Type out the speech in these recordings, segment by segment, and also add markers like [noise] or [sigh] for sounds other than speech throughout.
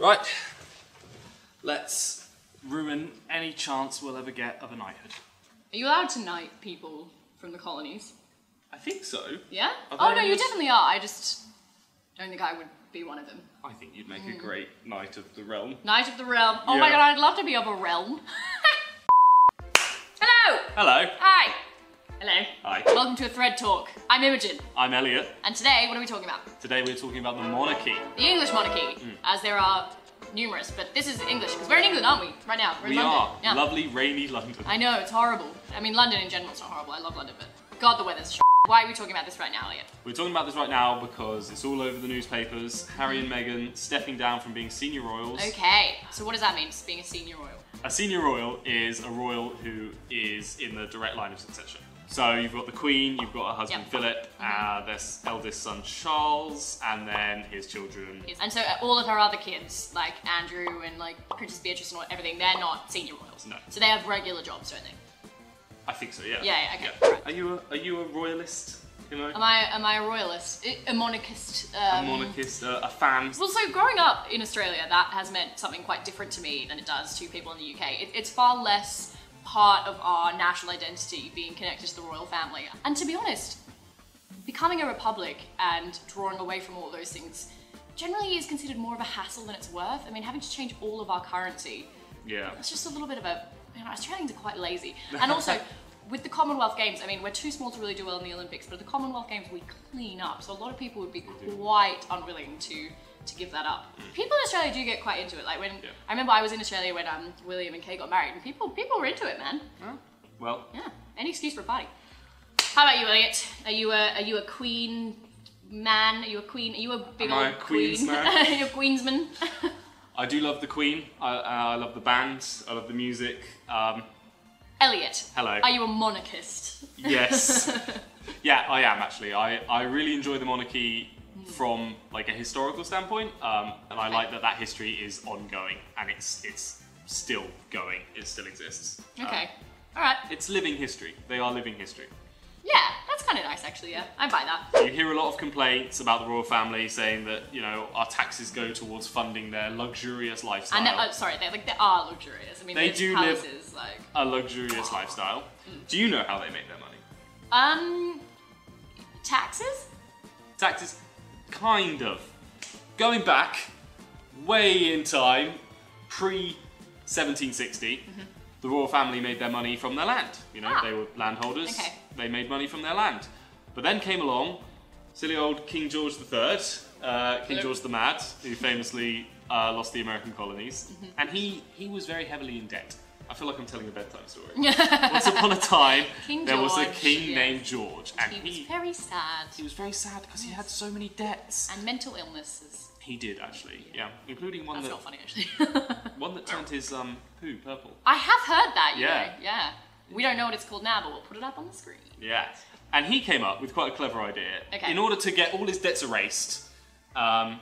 Right. Let's ruin any chance we'll ever get of a knighthood. Are you allowed to knight people from the colonies? I think so. Yeah? Are Oh no, you definitely are. I just don't think I would be one of them. I think you'd make a hmm. great knight of the realm. Knight of the realm. Oh my Yeah. god, I'd love to be of a realm. [laughs] Hello! Hello. Hi! Hello. Hi. Welcome to a Thred talk. I'm Imogen, I'm Elliot. and today, what are we talking about? Today we're talking about the monarchy. The English monarchy, Mm. as there are numerous, but this is English, because we're in England, aren't we? Right now. We're in We London. are Yeah. lovely, rainy London. I know, it's horrible. I mean, London in general is not horrible. I love London, but God, the weather's sh- Why are we talking about this right now, Elliot? We're talking about this right now because it's all over the newspapers. Harry and Meghan stepping down from being senior royals. Okay, so what does that mean, being a senior royal? A senior royal is a royal who is in the direct line of succession. So you've got the Queen, you've got her husband Yep. Philip, uh, their eldest son Charles, and then his children. And so uh, all of her other kids, like Andrew and like Princess Beatrice and all- everything, they're not senior royals. No. So they have regular jobs, don't they? I think so, yeah. Yeah, yeah, okay, right. Are you a, are you a royalist? You know, Am I am I a royalist? I- A monarchist? a Um, monarchist, uh, a fan. Well, so growing up in Australia, that has meant something quite different to me than it does to people in the UK. It, it's far less part of our national identity being connected to the royal family. And to be honest, becoming a republic and drawing away from all those things generally is considered more of a hassle than it's worth. I mean, having to change all of our currency, Yeah. it's just a little bit of a. You know, Australians are quite lazy. [laughs] And also, with the Commonwealth Games, I mean, we're too small to really do well in the Olympics, but at the Commonwealth Games, we clean up. So a lot of people would be quite unwilling to to give that up. People in Australia do get quite into it. Like when Yeah. I remember I was in Australia when um, William and Kate got married, and people people were into it, man. Oh, well, Yeah, any excuse for a party. How about you, Elliot? Are you a are you a queen man? Are you a queen? Are you a big Am old a queens queen? man? [laughs] Are you a queensman? [laughs] I do love the Queen. I, I love the bands. I love the music. Um, Elliot. Hello. Are you a monarchist? yes. [laughs] yeah, I am actually. I, I really enjoy the monarchy from like a historical standpoint, um, and I like that that history is ongoing and it's it's still going. It still exists. Um, Okay. All right. it's living history. They are living history. Yeah, that's kind of nice, actually. Yeah, I buy that. You hear a lot of complaints about the royal family saying that you know our taxes go towards funding their luxurious lifestyle. And uh, sorry, they like they are luxurious. I mean, They do live- houses like a luxurious lifestyle. Do you know how they make their money? um taxes. Taxes, kind of. Going back way in time, pre 1760, the royal family made their money from their land. You know, Ah. they were landholders. Okay. They made money from their land. But then came along silly old King George III, uh, King. George the Mad, who famously uh, lost the American colonies, Mm-hmm. and he he was very heavily in debt. I feel like I'm telling a bedtime story. [laughs] Once upon a time, there was a king named George, and He was he very sad he was very sad because he had so many debts. and mental illnesses. He did actually, yeah, including one That's that not funny, actually. [laughs] one that turned his um poo purple. I have heard that. Yeah. know, yeah. We don't know what it's called now, but we'll put it up on the screen. Yeah, and he came up with quite a clever idea. Okay. In order to get all his debts erased, um,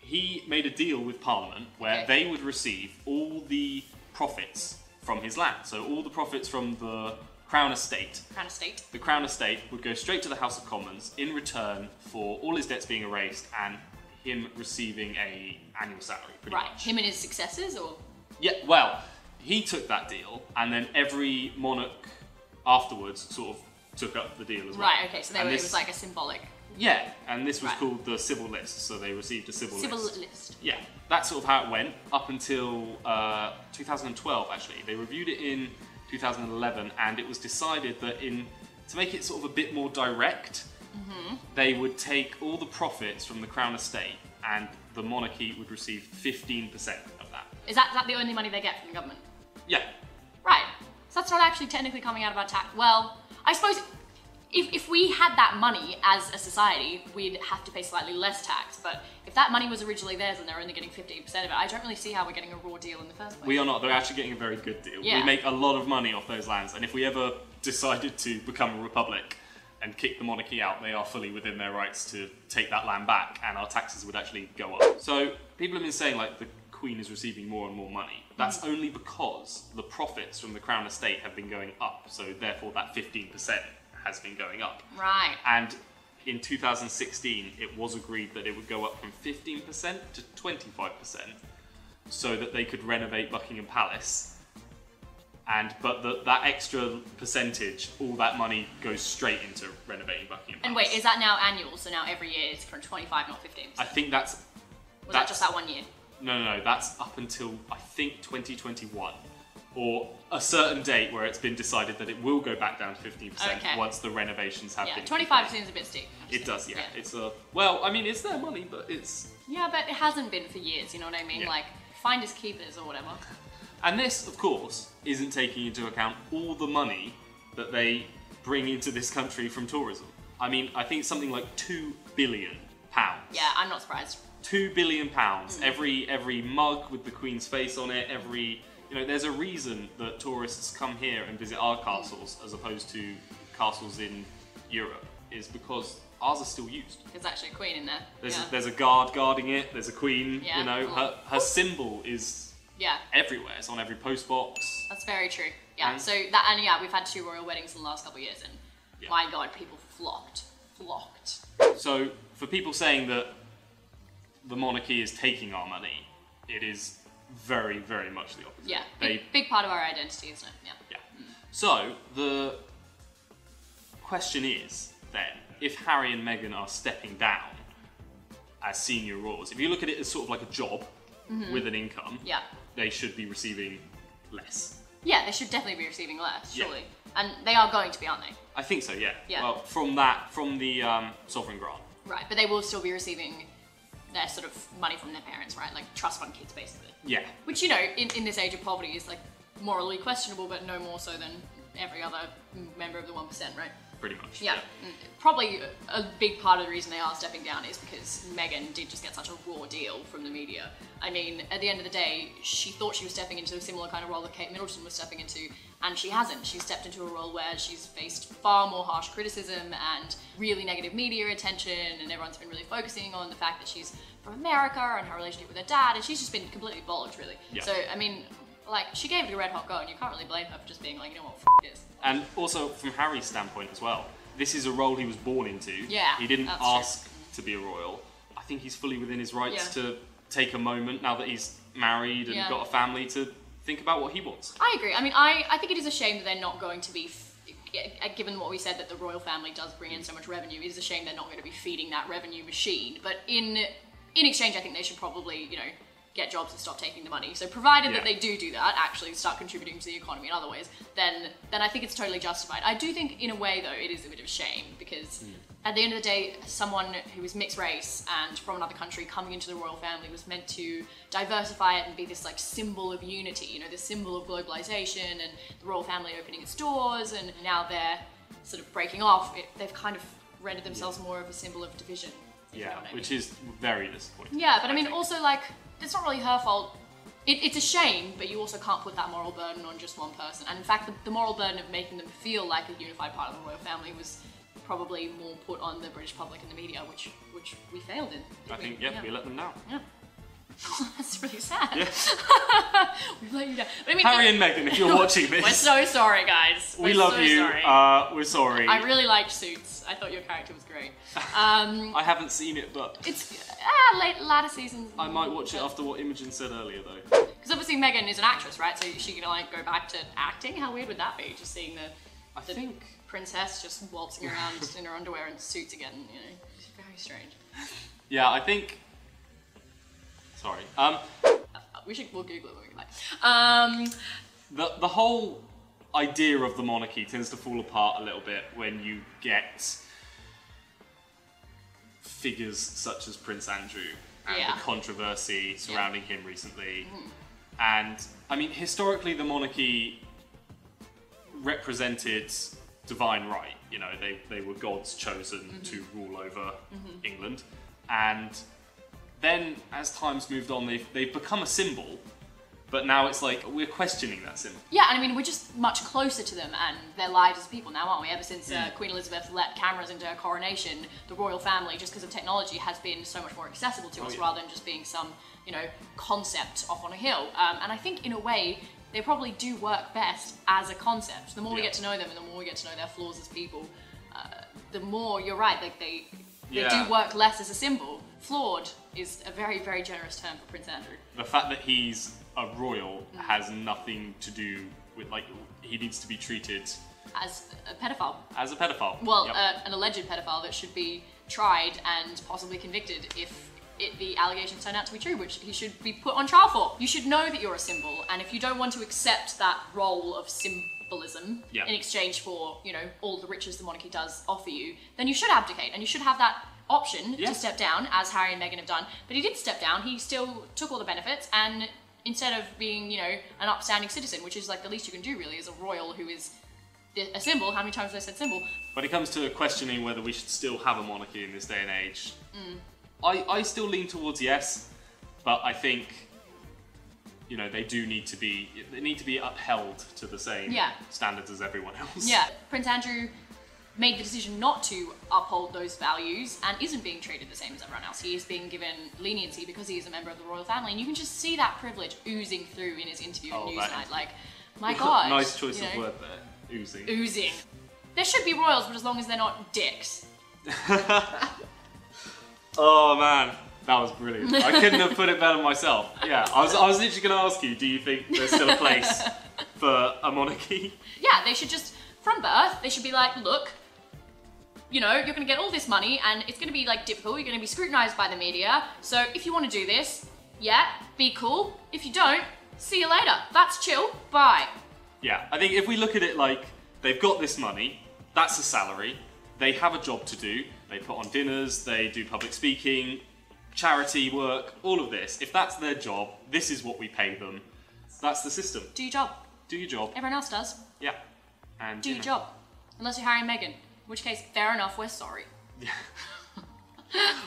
he made a deal with Parliament where Okay. they would receive all the profits from his land. So all the profits from the Crown Estate. Crown Estate. The Crown Estate would go straight to the House of Commons in return for all his debts being erased and him receiving a annual salary. Right. much. Him and his successors, or Yeah, well, he took that deal, and then every monarch afterwards sort of took up the deal as well. right. Okay. So they were, it was like a symbolic yeah, and this was Right. called the civil list, so they received a civil, civil list. list. Yeah, that's sort of how it went up until uh, 2012. Actually, they reviewed it in 2011, and it was decided that in to make it sort of a bit more direct, Mm-hmm. they would take all the profits from the Crown Estate, and the monarchy would receive 15% of that. Is that, is that the only money they get from the government? Yeah, Right. So that's not actually technically coming out of our tax. Well, I suppose if, if we had that money as a society, we'd have to pay slightly less tax. But if that money was originally theirs and they're only getting 15% of it, I don't really see how we're getting a raw deal in the first place. We are not. They're actually getting a very good deal. Yeah. We make a lot of money off those lands, and if we ever decided to become a republic and kick the monarchy out, they are fully within their rights to take that land back, and our taxes would actually go up. So people have been saying like the Queen is receiving more and more money. That's Mm. only because the profits from the Crown Estate have been going up. So therefore, that 15% has been going up. Right. And in 2016, it was agreed that it would go up from 15% to 25%. so that they could renovate Buckingham Palace. And but the, that extra percentage, all that money goes straight into renovating Buckingham Palace. And wait, is that now annual? So now every year it's from 25, not 15? I think that's Was that that's- just that one year? no, no, no. That's up until I think 2021, or a certain date where it's been decided that it will go back down to 15% Okay. once the renovations have Yeah, been. 25 completed. seems a bit steep. It does, yeah. It's a well. I mean, it's their money, but it's Yeah, but it hasn't been for years, you know what I mean? Yeah. Like, finders keepers or whatever. and this, of course, isn't taking into account all the money that they bring into this country from tourism. I mean, I think something like two billion pounds. Yeah, I'm not surprised. two billion pounds hmm. every every mug with the queen's face on it every you know there's a reason that tourists come here and visit our castles as opposed to castles in europe is because ours are still used There's actually a queen in there. there's, yeah. a, there's a guard guarding it there's a queen Yeah. you know her, her symbol is yeah, everywhere it's on every post box that's very true. Yeah, And- so that, and yeah, we've had two royal weddings in the last couple of years, and Yeah. my god, people flocked. Flocked. so for people saying that the monarchy is taking our money it is very very much the opposite Yeah, they big, big part of our identity, isn't it? Yeah. Yeah. So the question is then, if Harry and Meghan are stepping down as senior royals, if you look at it as sort of like a job with an income, Mm-hmm. Yeah. they should be receiving less. Yeah, they should definitely be receiving less, Yeah. surely. And they are going to be, aren't they? I think so. Yeah. Yeah. Well, from that, from the um, sovereign grant. Right, but they will still be receiving their sort of money from their parents, right? Like trust fund kids, basically. Yeah. Which, you know, in, in this age of poverty is like morally questionable, but no more so than every other member of the 1%, right? Pretty much. Yeah. Mm, Probably a big part of the reason they are stepping down is because Meghan did just get such a raw deal from the media. I mean, at the end of the day, she thought she was stepping into a similar kind of role that Kate Middleton was stepping into, and she hasn't. She's stepped into a role where she's faced far more harsh criticism and really negative media attention, and everyone's been really focusing on the fact that she's from America and her relationship with her dad, and she's just been completely bollocks, really. Yeah. So, I mean, like, she gave it a red hot go, and you can't really blame her for just being like, you know what, f this. And also from Harry's standpoint as well, this is a role he was born into. Yeah, He didn't that's ask to be a royal. I think he's fully within his rights Yeah. to take a moment now that he's married and Yeah. got a family to think about what he wants. I agree. I mean, I, I think it is a shame that they're not going to be, f- uh, given what we said that the royal family does bring in so much revenue, it is a shame they're not going to be feeding that revenue machine. But in in exchange, I think they should probably, you know, get jobs and stop taking the money. So provided that they do do that, actually start contributing to the economy in other ways, then then I think it's totally justified. I do think, in a way, though, it is a bit of a shame because. Hmm. At the end of the day, someone who is mixed race and from another country coming into the royal family was meant to diversify it and be this like symbol of unity, you know, this symbol of globalization and the royal family opening its doors, and now they're sort of breaking off. It, they've kind of rendered themselves more of a symbol of division. if you know Yeah, I which is very disappointing. Yeah, but I mean, think. also like it's not really her fault. It, it's a shame, but you also can't put that moral burden on just one person. And in fact, the, the moral burden of making them feel like a unified part of the royal family was probably more put on the British public and the media, which which we failed in. I think yeah, we let them down. Yeah. [laughs] That's really sad. Yeah. [laughs] we let you down. But I mean, Harry and Meghan, if you're [laughs] watching this. we're so sorry, guys. we We're love so you. Sorry. Uh, we're sorry. I really liked Suits. I thought your character was great. Um, I haven't seen it, but it's ah, late latter seasons. I might watch it after what Imogen said earlier, though. Because obviously Meghan is an actress, right? So she gonna like go back to acting? How weird would that be? Just seeing the, I the think. princess just waltzing around in her underwear and suits again. You know, it's very strange. Yeah, I think. Sorry. Um, we should we'll Google it when we get back. Um, the the whole idea of the monarchy tends to fall apart a little bit when you get figures such as Prince Andrew and Yeah. the controversy surrounding him recently. And I mean, historically, the monarchy represented divine right. You know, they, they were gods chosen to rule over England. And then, as times moved on, they've, they've become a symbol. But now it's like we're questioning that symbol. yeah, and I mean we're just much closer to them and their lives as people now, aren't we? Ever since uh, Mm. Queen Elizabeth let cameras into her coronation, the royal family, just because of technology, has been so much more accessible to Oh, us yeah. rather than just being some you know concept off on a hill. Um, and I think in a way they probably do work best as a concept. The more we get to know them and the more we get to know their flaws as people, uh, the more you're right. Like they They Yeah. do work less as a symbol. Flawed is a very, very generous term for Prince Andrew. The fact that he's a royal Mm. has nothing to do with like he needs to be treated As a pedophile. as a pedophile. Well, Yep. uh, an alleged pedophile that should be tried and possibly convicted if it, the allegations turn out to be true, which he should be put on trial for. You should know that you're a symbol, and if you don't want to accept that role of symbolism in exchange for, you know, all the riches the monarchy does offer you, then you should abdicate, and you should have that option Yeah. to step down, as Harry and Meghan have done. But he did step down. He still took all the benefits, and instead of being, you know, an upstanding citizen, which is like the least you can do, really, as a royal who is a symbol. How many times have I said symbol? When it comes to questioning whether we should still have a monarchy in this day and age, Mm. I, I still lean towards yes, but I think you know they do need to be they need to be upheld to the same Yeah. standards as everyone else. Yeah, Prince Andrew made the decision not to uphold those values and isn't being treated the same as everyone else. He is being given leniency because he is a member of the royal family, and you can just see that privilege oozing through in his interview Oh, at Newsnight. Like, my God, nice choice you of word there. Oozing. Oozing. There should be royals, but as long as they're not dicks. [laughs] Oh man, that was brilliant. I couldn't have put it better myself. Yeah, I was I was literally going to ask you, do you think there's still a place [laughs] for a monarchy? Yeah, they should just, from birth, they should be like, look, you know, you're gonna get all this money and it's gonna be like difficult, you're gonna be scrutinized by the media. So if you wanna do this, yeah, be cool. If you don't, see you later. That's chill. Bye. Yeah, I think if we look at it like they've got this money, that's a salary, they have a job to do, they put on dinners, they do public speaking, charity work, all of this. If that's their job, this is what we pay them. That's the system. Do your job. Do your job. Everyone else does. Yeah. And Do you your know, job. Unless you're Harry and Meghan. Which case, fair enough, we're sorry. Yeah.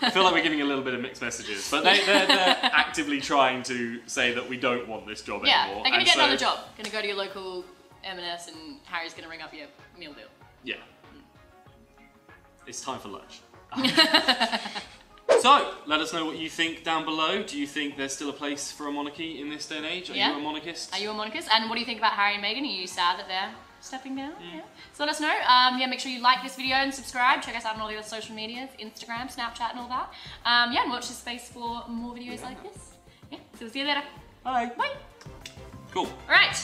I feel like we're giving a little bit of mixed messages, but they, they're, they're [laughs] actively trying to say that we don't want this job Yeah, anymore. they're gonna get so- another job. Gonna go to your local M&S and Harry's gonna ring up your meal deal. Yeah. Hmm. It's time for lunch. [laughs] so, let us know what you think down below. Do you think there's still a place for a monarchy in this day and age? Are Yeah. you a monarchist? Are you a monarchist? And what do you think about Harry and Meghan? Are you sad that they're stepping down? Yeah. So let us know. Um, yeah, make sure you like this video and subscribe. Check us out on all the other social medias, Instagram, Snapchat, and all that. Um, yeah, and watch this space for more videos like this. Yeah, so we'll see you later. Bye. Bye. Cool. All right.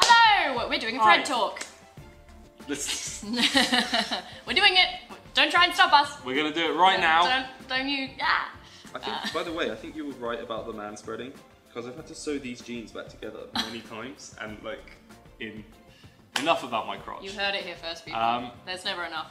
Hello. We're doing a Fred talk. Let's, [laughs] We're doing it. Don't try and stop us. we're going to do it right now. Don't, don't you? Ah. I think, by the way, I think you were right about the man spreading because I've had to sew these jeans back together. Many [laughs] times, and like, in enough about my crotch. You heard it here first, people. Um, There's never enough.